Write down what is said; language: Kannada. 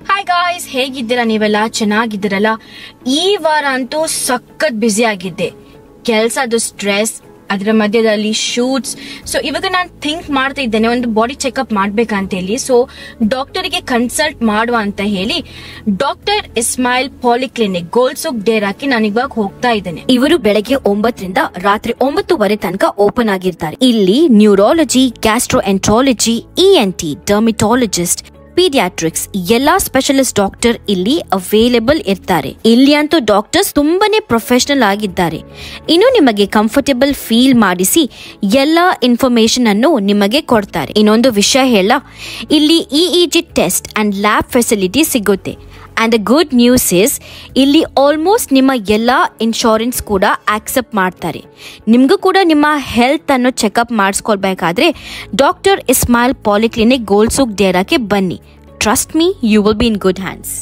ಹಾಯ್ ಗಾಯ್ಸ್ ಹೇಗಿದ್ದೀರಾ ನೀವೆಲ್ಲ? ಚೆನ್ನಾಗಿದ್ದೀರಲ್ಲ? ಈ ವಾರ ಅಂತೂ ಸಖತ್ ಬ್ಯುಸಿ ಆಗಿದ್ದೆ. ಕೆಲ್ಸದ ಸ್ಟ್ರೆಸ್ ಅದರ ಮಧ್ಯದಲ್ಲಿ ಶೂಟ್ಸ್ ಸೊ ಇವಾಗ ನಾನು ಥಿಂಕ್ ಮಾಡ್ತಾ ಇದ್ದೇನೆ, ಒಂದು ಬಾಡಿ ಚೆಕಪ್ ಮಾಡ್ಬೇಕಂತ ಹೇಳಿ. ಸೊ ಡಾಕ್ಟರಿಗೆ ಕನ್ಸಲ್ಟ್ ಮಾಡುವ ಅಂತ ಹೇಳಿ ಡಾಕ್ಟರ್ ಇಸ್ಮಾಯಿಲ್ ಪಾಲಿಕ್ಲಿನಿಕ್ ಗೋಲ್ಸೋಕ್ ಹಾಕಿ ನಾನು ಇವಾಗ ಹೋಗ್ತಾ ಇದ್ದೇನೆ. ಇವರು ಬೆಳಗ್ಗೆ ಒಂಬತ್ತರಿಂದ ರಾತ್ರಿ ಒಂಬತ್ತುವರೆ ತನಕ ಓಪನ್ ಆಗಿರ್ತಾರೆ. ಇಲ್ಲಿ neurology gastroenterology ENT dermatologist paediatrics ಎಲ್ಲಾ ಸ್ಪೆಷಲಿಸ್ಟ್ ಡಾಕ್ಟರ್ ಇಲ್ಲಿ ಅವೈಲೇಬಲ್ ಇರ್ತಾರೆ. ಇಲ್ಲಿ ಅಂತೂ ಡಾಕ್ಟರ್ಸ್ ತುಂಬಾನೇ ಪ್ರೊಫೆಷನಲ್ ಆಗಿದ್ದಾರೆ. ಇನ್ನು ನಿಮಗೆ ಕಂಫರ್ಟೇಬಲ್ ಫೀಲ್ ಮಾಡಿಸಿ ಎಲ್ಲಾ ಇನ್ಫಾರ್ಮೇಶನ್ ಅನ್ನು ನಿಮಗೆ ಕೊಡ್ತಾರೆ. ಇನ್ನೊಂದು ವಿಷಯ ಹೇಳ, ಇಲ್ಲಿ EEG test and lab facility ಸಿಗುತ್ತೆ. And the good news is ಇಲ್ಲಿ ಆಲ್ಮೋಸ್ಟ್ ನಿಮ್ಮ ಎಲ್ಲ ಇನ್ಶೂರೆನ್ಸ್ ಕೂಡ ಆಕ್ಸೆಪ್ಟ್ ಮಾಡ್ತಾರೆ. ನಿಮಗೂ ಕೂಡ ನಿಮ್ಮ ಹೆಲ್ತನ್ನು ಚೆಕಪ್ ಮಾಡಿಸ್ಕೊಳ್ಬೇಕಾದ್ರೆ ಡಾಕ್ಟರ್ ಇಸ್ಮಾಯಿಲ್ ಪಾಲಿಕ್ಲಿನಿಕ್ ಗೋಲ್ಸುಕ್ ಡೇರಾಕ್ಕೆ ಬನ್ನಿ. Trust me you will be in good hands